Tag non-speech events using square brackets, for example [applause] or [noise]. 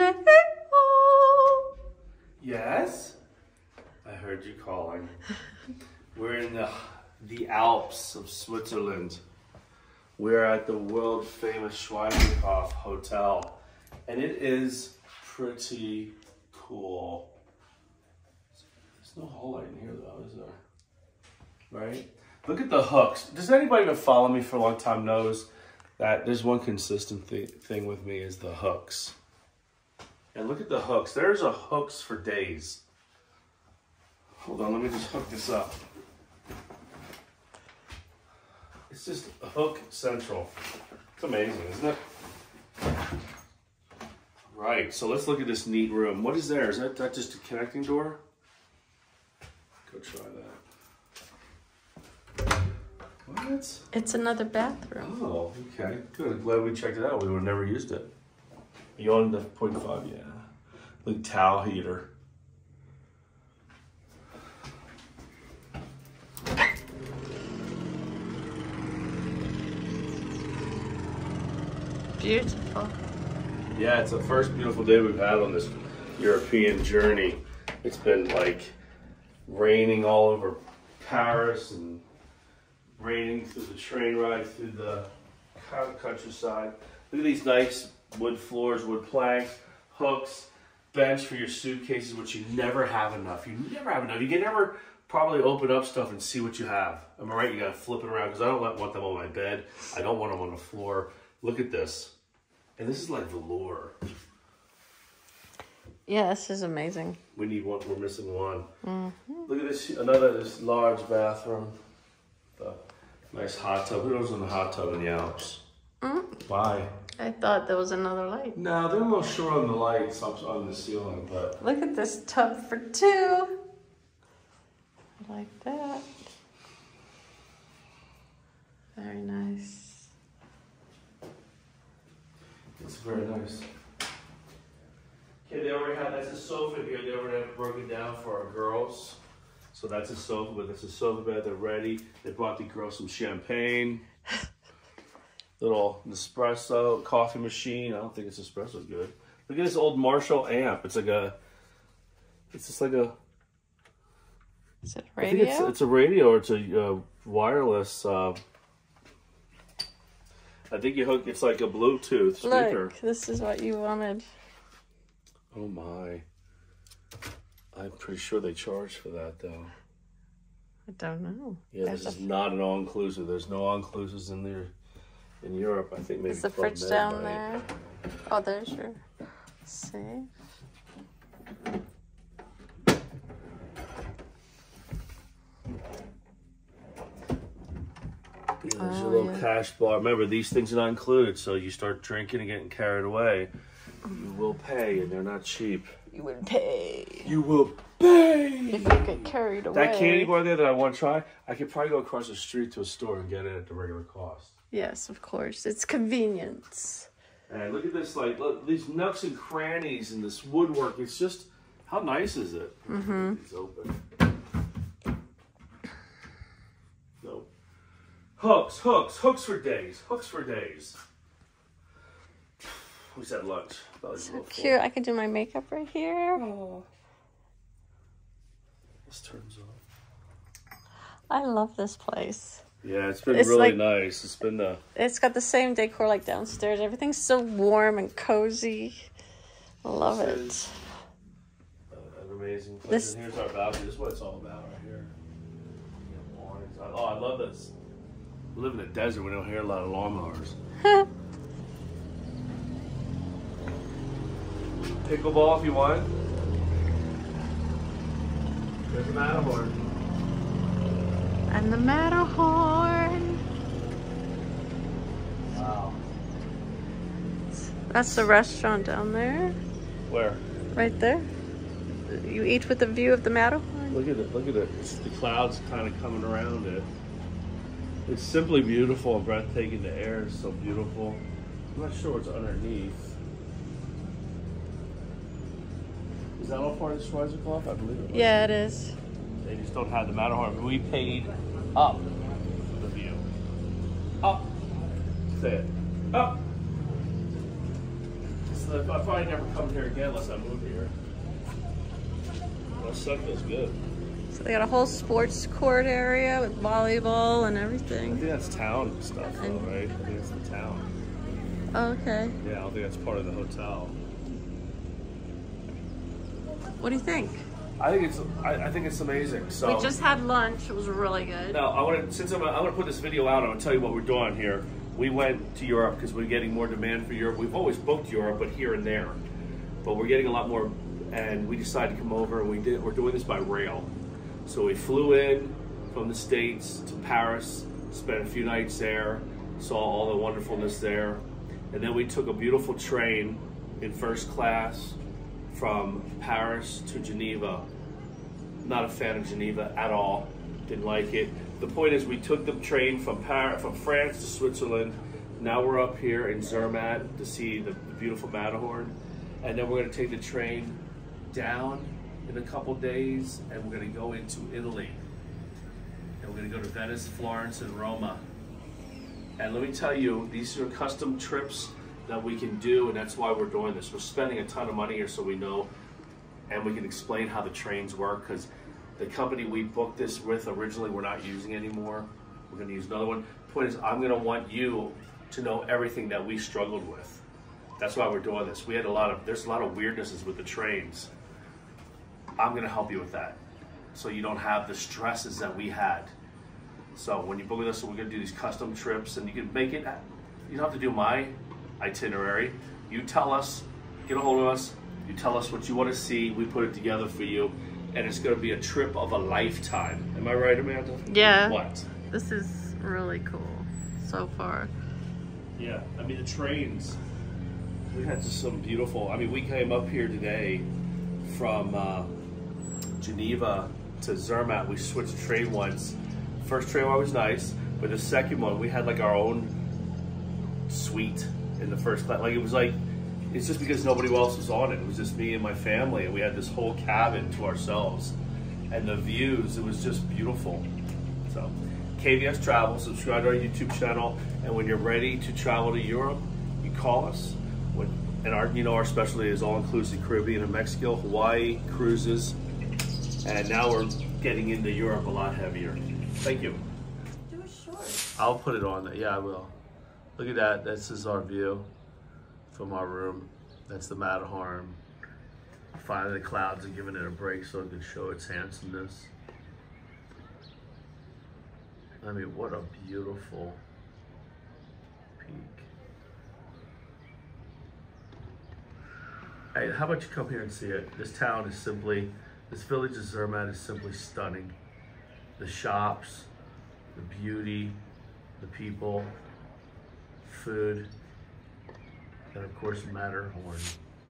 Galileo. Yes? I heard you calling. We're in the, the Alps of Switzerland. We're at the world famous Schweizerhof Hotel. And it is pretty cool. There's no hole light in here though, is there? Right? Look at the hooks. Does anybody that follow me for a long time knows that there's one consistent th thing with me is the hooks. And look at the hooks. There's a hooks for days. Hold on, let me just hook this up. It's just hook central. It's amazing, isn't it? Right, so let's look at this neat room. What is there? Is that, that just a connecting door? Go try that. What? It's another bathroom. Oh, okay. Good. Glad we checked it out. We would have never used it. You on the 0.5, yeah. Like towel heater. Beautiful. Yeah, it's the first beautiful day we've had on this European journey. It's been like raining all over Paris and raining through the train ride through the countryside. Look at these nice wood floors, wood planks, hooks, bench for your suitcases, which you never have enough. You never have enough. You can never probably open up stuff and see what you have. Am I right? You gotta flip it around because I don't want them on my bed. I don't want them on the floor. Look at this. And this is like velour. Yeah, this is amazing. We need one. We're missing one. Mm-hmm. Look at this. Another this large bathroom. The nice hot tub. Who knows in the hot tub in the Alps? Mm. Why? I thought there was another light. No, they're a little short on the lights up on the ceiling, but Look at this tub for two. Like that. Very nice. it's very nice. Okay, they already have. That's a sofa here. They already have broken down for our girls. So that's a sofa, but that's a sofa bed. They're ready. They brought the girls some champagne. Little Nespresso coffee machine. I don't think it's espresso good. Look at this old Marshall amp. It's like a. It's just like a. Is it I think it's, radio? it's a radio or it's a uh, wireless. Uh, I think you hook. It's like a Bluetooth speaker. Look, this is what you wanted. Oh my. I'm pretty sure they charge for that though. I don't know. Yeah, There's this is not an all-inclusive. There's no all-inclusives in there in Europe. I think maybe Is the fridge Med down might. there? Oh, there's your safe. Yeah, there's Oh, a little yeah. cash bar. Remember, these things are not included, so you start drinking and getting carried away. You will pay, and they're not cheap. You would pay You will pay. if you get carried away. That candy bar there that I want to try, I could probably go across the street to a store and get it at the regular cost. Yes, of course. It's convenience. And look at this, like look, these nooks and crannies and this woodwork. It's just how nice is it? Mm-hmm. It's open. Nope. Hooks, hooks, hooks for days. Hooks for days. We had lunch. A little full. Cute. I could do my makeup right here. This turns on. I love this place. Yeah, it's been It's really like- nice. It's been uh, It's got the same decor like downstairs. Everything's so warm and cozy. I love This it. is- an amazing place. This- and here's our balcony. This is what it's all about right here. You. Oh, I love this. We live in the desert. We don't hear a lot of lawnmowers. [laughs] Pickleball if you want. There's a Matterhorn. And the Matterhorn. That's the restaurant down there. Where? Right there. You eat with the view of the Matterhorn. Look at it. Look at it. It's the clouds kind of coming around it. It's simply beautiful and breathtaking. The air is so beautiful. I'm not sure what's underneath. Is that all part of the Schweizer Club? I believe it was. Yeah, it is. They just don't have the Matterhorn. We paid up for the view. Up. Say it. Up. It's So I'll probably never come here again unless I move here. That stuff is good. So they got a whole sports court area with volleyball and everything. I think that's town stuff, though, And- right? I think it's the town. Okay. Yeah, I don't think that's part of the hotel. What do you think? I think it's I, I think it's amazing. So We just had lunch. It was really good. now I want to since I'm, I'm going to put this video out. I'm going to tell you what we're doing here. We went to Europe because we're getting more demand for Europe. We've always booked Europe, but here and there. But we're getting a lot more, and we decided to come over. and We did. We're doing this by rail. So we flew in from the states to Paris, spent a few nights there, saw all the wonderfulness there, and then we took a beautiful train in first class from Paris to Geneva. Not a fan of Geneva at all. Didn't like it. The point is, we took the train from Paris, from France to Switzerland. Now we're up here in Zermatt to see the, the beautiful Matterhorn, and then we're going to take the train down in a couple days, and we're going to go into Italy. And we're going to go to Venice, Florence, and Roma. And let me tell you, these are custom trips that we can do, and that's why we're doing this. We're spending a ton of money here so we know and we can explain how the trains work because the company we booked this with originally we're not using anymore. We're going to use another one. Point is, I'm going to want you to know everything that we struggled with. That's why we're doing this. We had a lot of there's a lot of weirdnesses with the trains. I'm going to help you with that, so you don't have the stresses that we had. So when you book with us, we're going to do these custom trips, and you can make it. You don't have to do my itinerary. You tell us, get a hold of us. You tell us what you want to see. We put it together for you, and it's going to be a trip of a lifetime. Am I right, Amanda? Yeah. What? This is really cool so far. Yeah, I mean the trains. We had just some beautiful. I mean, we came up here today from uh, Geneva to Zermatt. We switched train once. First train one was nice, but the second one we had like our own suite in the first class. Like it was like it's just because nobody else was on it. It was just me and my family, and we had this whole cabin to ourselves. And the views, it was just beautiful. So, KVS Travel, subscribe to our YouTube channel, and when you're ready to travel to Europe, you call us. When, and our, you know, our specialty is all-inclusive Caribbean and Mexico, Hawaii cruises, and now we're getting into Europe a lot heavier. Thank you. Do a short. I'll put it on. there. Yeah, I will. Look at that. This is our view from our room. That's the Matterhorn. Finally, the clouds are giving it a break so it can show its handsomeness. I mean, what a beautiful peak. Hey, how about you come here and see it? This town is simply, this village of Zermatt is simply stunning. The shops, the beauty, the people, food, and of course Matterhorn.